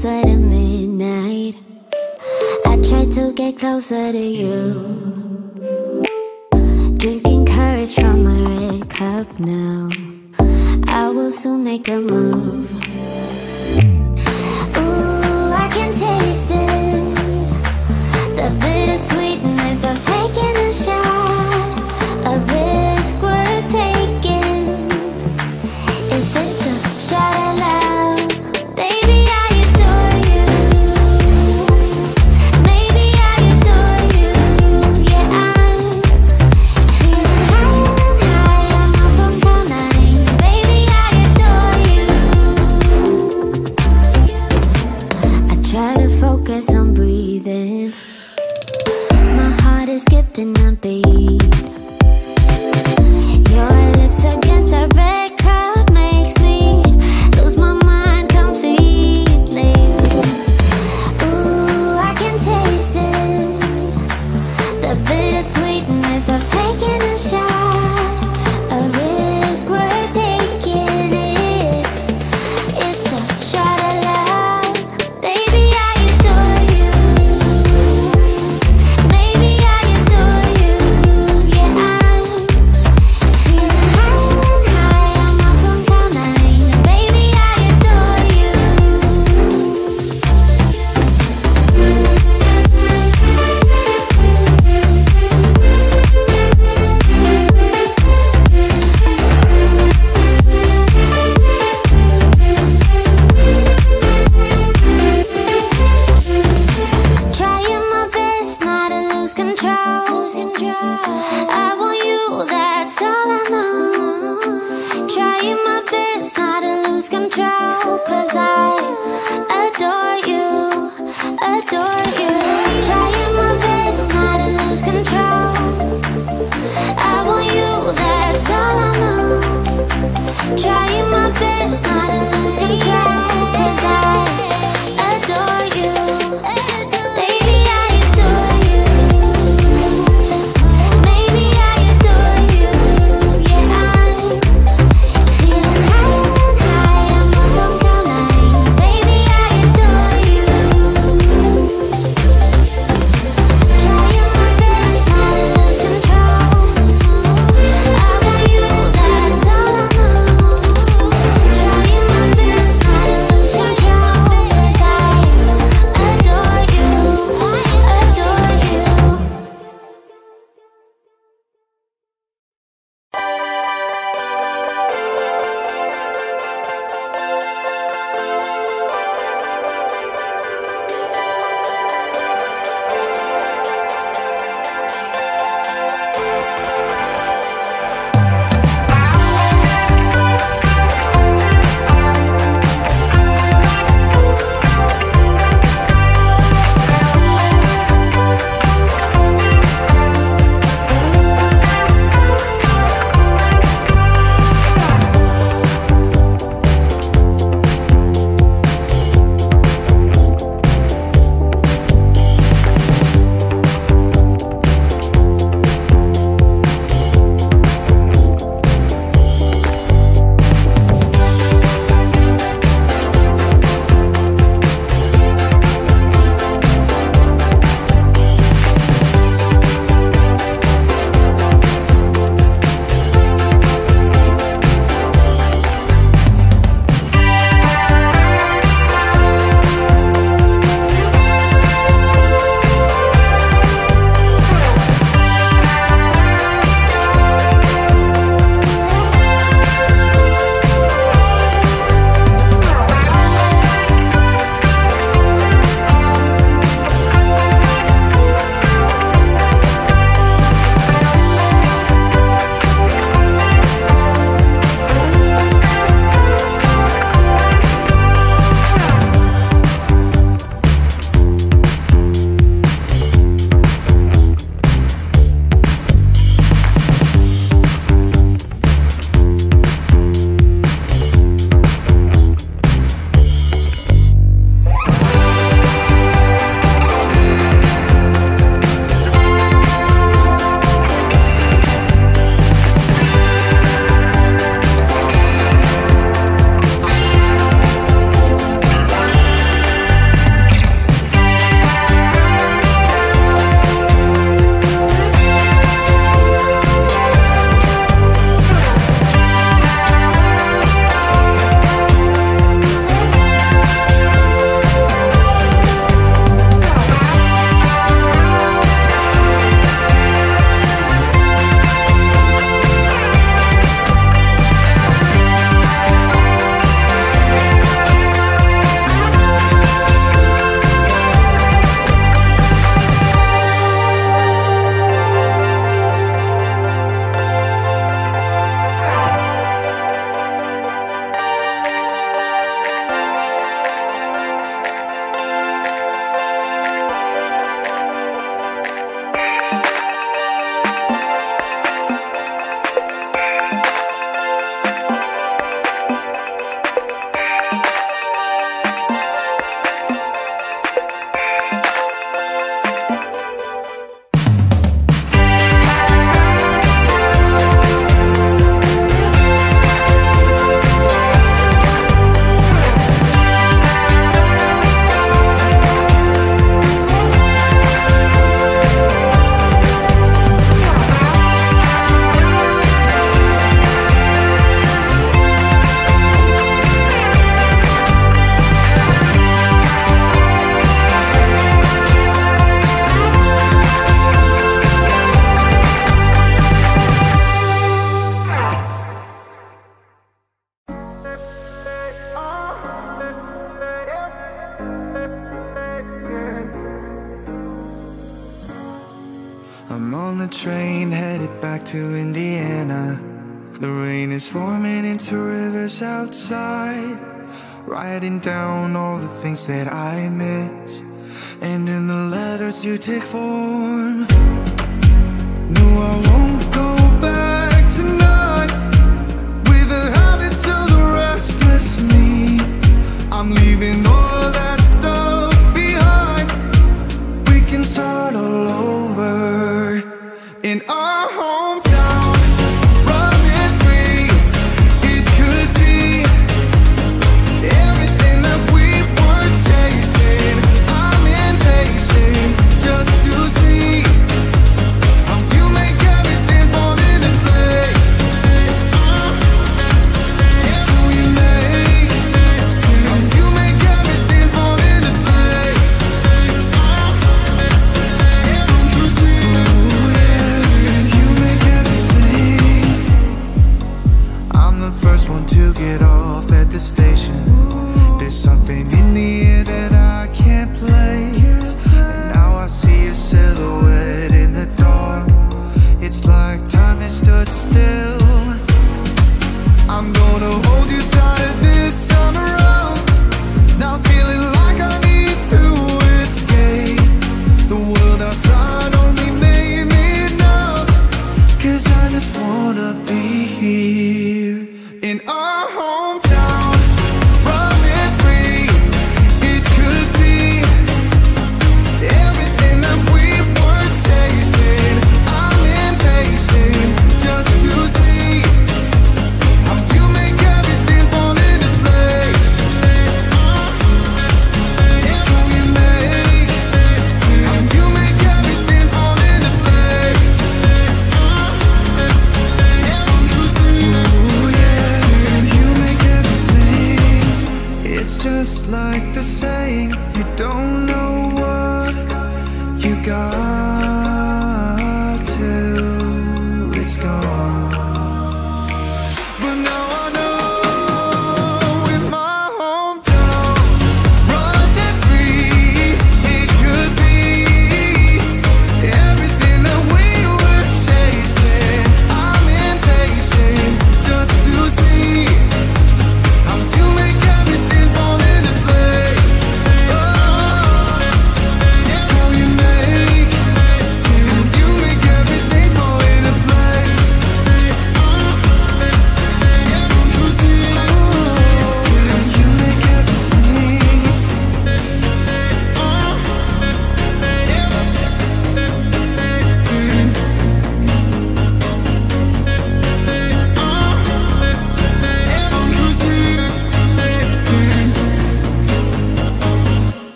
closer to midnight. I try to get closer to you. Drinking courage from a red cup now I will soon make a move. I'm on the train headed back to Indiana. The rain is forming into rivers outside Writing down all the things that I miss. And in the letters you take form No, I won't bound to get off at the station. There's something in the air that I can't place. And now I see a silhouette in the dark. It's like time has stood still.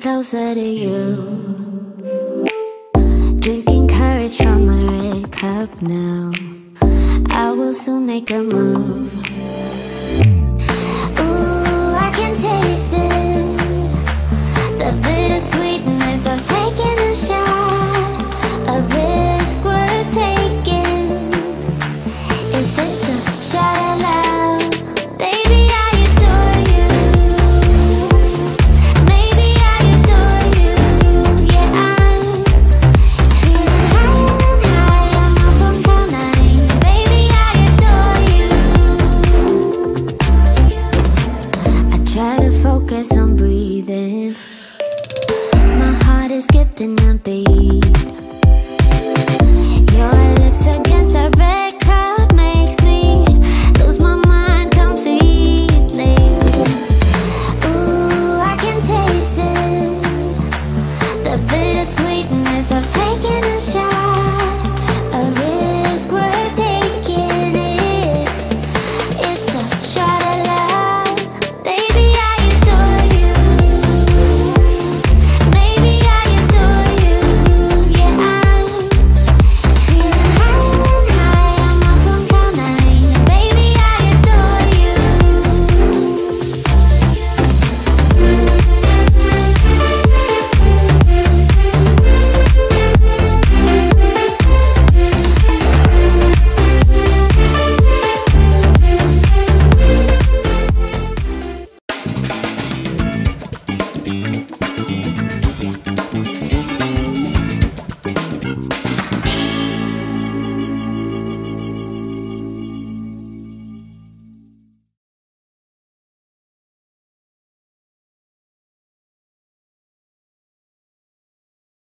closer to you. Drinking courage from my red cup now. I will soon make a move.